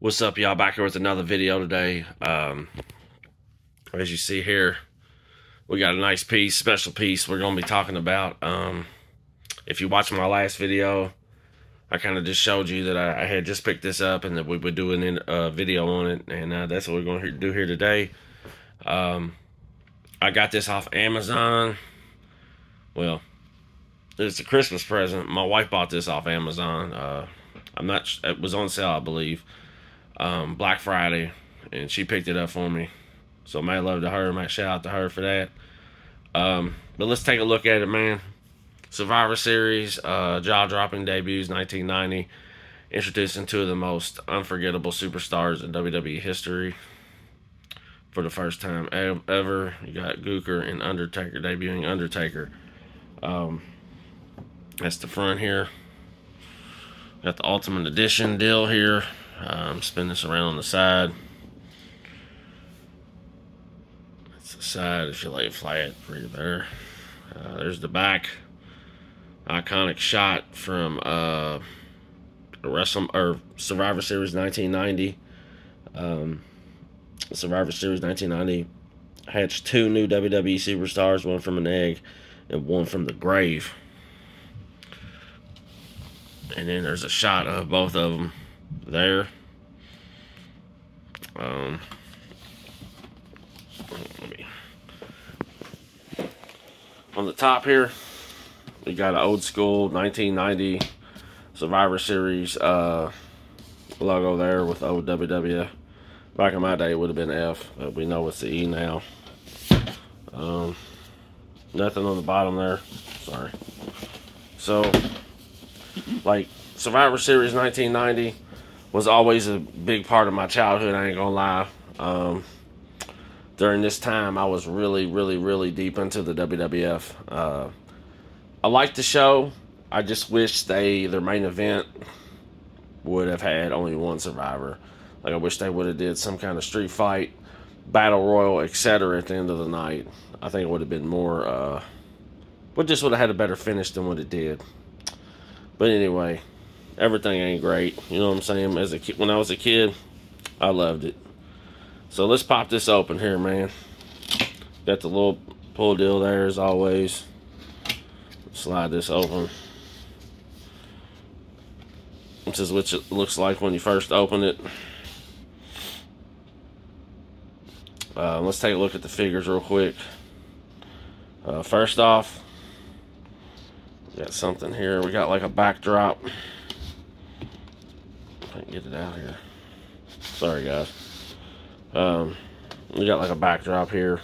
What's up, y'all? Back here with another video today. Um, as you see here, we got a nice piece, special piece we're going to be talking about. Um, if you watched my last video, I kind of just showed you that I, I, had just picked this up and that we were doing a video on it. And uh, that's what we're going to do here today. Um, I got this off Amazon. Well, it's a Christmas present. My wife bought this off Amazon. Uh, I'm not, it was on sale, I believe um, Black Friday, and she picked it up for me. So my love to her, my shout out to her for that. Um, but let's take a look at it, man. Survivor Series, uh, jaw dropping debuts, 1990, introducing two of the most unforgettable superstars in WWE history for the first time ever. You got Gunther and Undertaker debuting Undertaker. Um, that's the front here. Got the Ultimate Edition deal here. Um, spin this around on the side. That's the side if you lay it flat right there. Uh, there's the back. Iconic shot from uh, Wrestle or Survivor Series 1990. Um, Survivor Series 1990 hatched two new WWE superstars, one from an egg and one from the grave. And then there's a shot of both of them there. Um, on the top here, we got an old school 1990 Survivor Series uh, logo there with old WWF. Back in my day, it would have been F, but we know it's the E now. Um, nothing on the bottom there. Sorry. So, like Survivor Series 1990 was always a big part of my childhood. I ain't gonna lie. Um, during this time, I was really, really, really deep into the WWF. Uh, I liked the show. I just wish they their main event would have had only one survivor. Like I wish they would have did some kind of street fight, battle royal, etc. At the end of the night, I think it would have been more. Uh, but just would have had a better finish than what it did. But anyway, everything ain't great. You know what I'm saying? As a kid, when I was a kid, I loved it. So let's pop this open here, man. Got the little pull deal there as always. Slide this open. This is what it looks like when you first open it. Uh, let's take a look at the figures real quick. Uh, first off, got something here. We got like a backdrop get it out here. Sorry, guys. Um, we got like a backdrop here.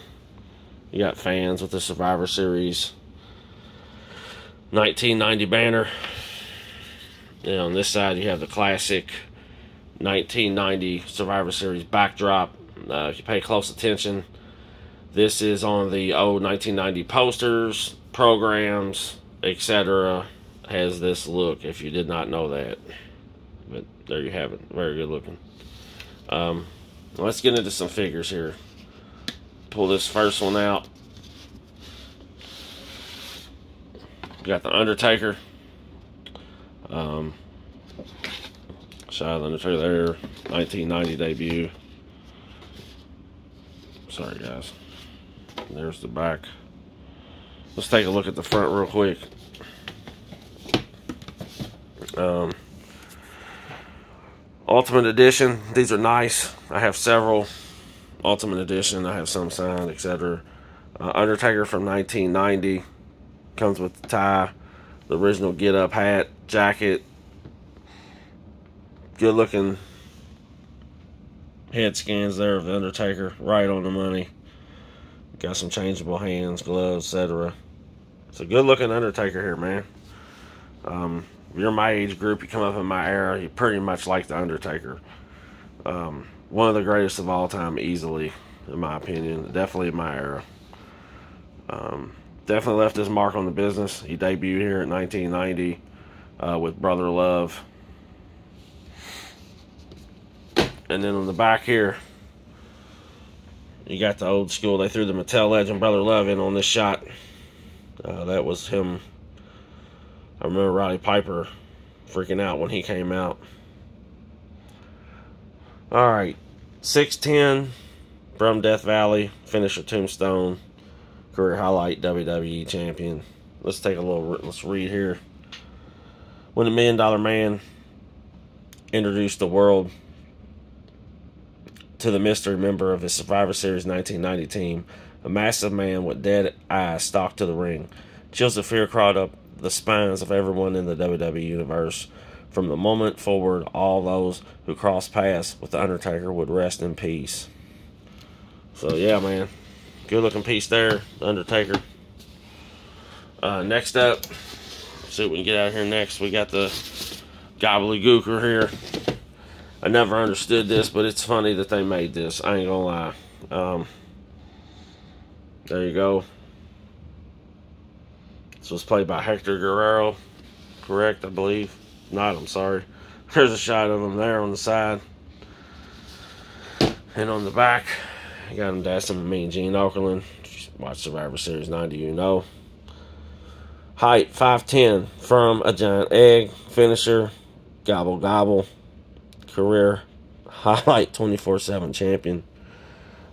You got fans with the Survivor Series 1990 banner. And on this side, you have the classic 1990 Survivor Series backdrop. Uh, if you pay close attention, this is on the old 1990 posters, programs, etc. Has this look if you did not know that. But there you have it. Very good looking. Um, let's get into some figures here. Pull this first one out. Got the Undertaker. Um, Shot Undertaker there. 1990 debut. Sorry, guys. There's the back. Let's take a look at the front real quick. Um, Ultimate Edition. These are nice. I have several. Ultimate Edition. I have some signed, etc. Uh, Undertaker from 1990 comes with the tie, the original get up hat, jacket. Good looking head scans there of the Undertaker, right on the money. Got some changeable hands, gloves, etc. It's a good looking Undertaker here, man. Um, you're my age group, you come up in my era, you pretty much like The Undertaker. Um, one of the greatest of all time, easily, in my opinion. Definitely in my era. Um, definitely left his mark on the business. He debuted here in 1990 uh, with Brother Love. And then on the back here, you got the old school. They threw the Mattel legend Brother Love in on this shot. Uh, that was him I remember Roddy Piper freaking out when he came out. All right, six ten from Death Valley, finisher Tombstone, career highlight WWE champion. Let's take a little. Let's read here. When the Million Dollar Man introduced the world to the mystery member of his Survivor Series 1990 team, a massive man with dead eyes stalked to the ring. Chills of fear crawled up the spines of everyone in the WWE universe. From the moment forward, all those who crossed paths with The Undertaker would rest in peace. So, yeah, man. Good looking piece there, The Undertaker. Uh, next up, see what we can get out here next. We got the gobbledygooker here. I never understood this, but it's funny that they made this. I ain't gonna lie. Um, there you go. This was played by Hector Guerrero, correct, I believe. Not, I'm sorry. There's a shot of him there on the side. And on the back, you got him dancing with Mean Gene Okerlund. Watch Survivor Series 90, you know. Height 5'10 from a giant egg. Finisher Gobble Gobble. Career highlight 24 7 champion.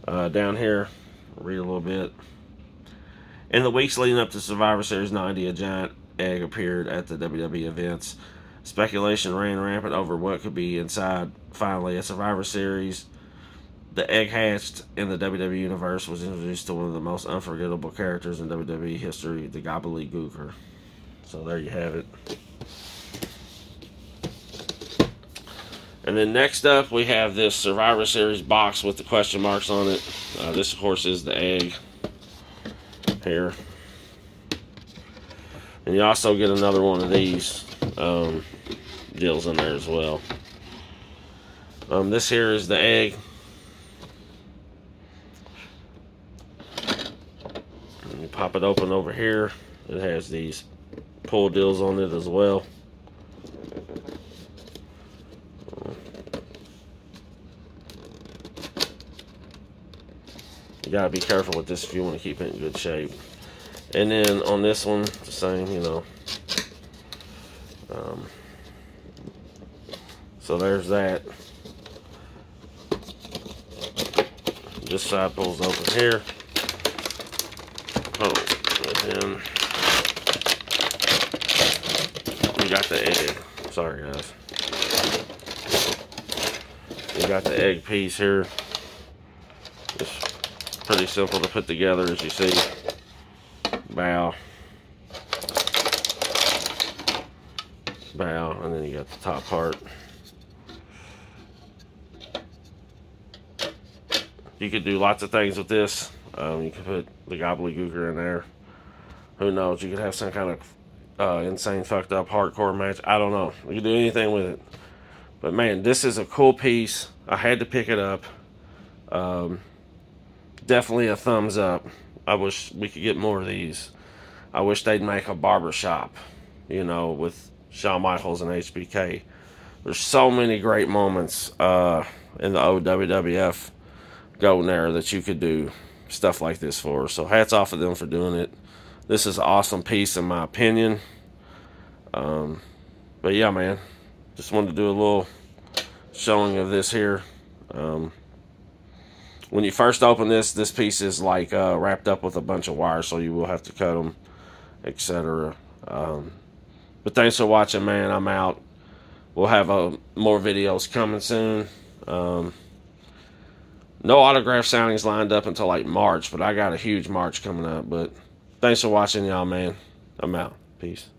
Uh, down here, read a little bit. In the weeks leading up to Survivor Series 90, a giant egg appeared at the WWE events. Speculation ran rampant over what could be inside. Finally, a Survivor Series, the egg hatched in the WWE universe was introduced to one of the most unforgettable characters in WWE history, the Gobbledygooker. So there you have it. And then next up, we have this Survivor Series box with the question marks on it. Uh, this, of course, is the egg here. And you also get another one of these um, deals in there as well. Um, this here is the egg. And you pop it open over here. It has these pull deals on it as well. You gotta be careful with this if you want to keep it in good shape. And then on this one, the same, you know. Um, so there's that. This side pulls open here. Oh, and then we got the egg. Sorry, guys. We got the egg piece here. Pretty simple to put together, as you see. Bow. Bow, and then you got the top part. You could do lots of things with this. Um, you could put the gobbledygooker in there. Who knows? You could have some kind of uh, insane, fucked up hardcore match. I don't know. You could do anything with it. But man, this is a cool piece. I had to pick it up. Um, definitely a thumbs up. I wish we could get more of these. I wish they'd make a barber shop, you know, with Shawn Michaels and HBK. There's so many great moments uh, in the old WWF golden era that you could do stuff like this for. So hats off to them for doing it. This is an awesome piece in my opinion. Um, but yeah, man, just wanted to do a little showing of this here. Um, when you first open this, this piece is like uh, wrapped up with a bunch of wires, so you will have to cut them, etc. Um, but thanks for watching, man. I'm out. We'll have uh, more videos coming soon. Um, no autograph signings lined up until like March, but I got a huge March coming up. But thanks for watching, y'all, man. I'm out. Peace.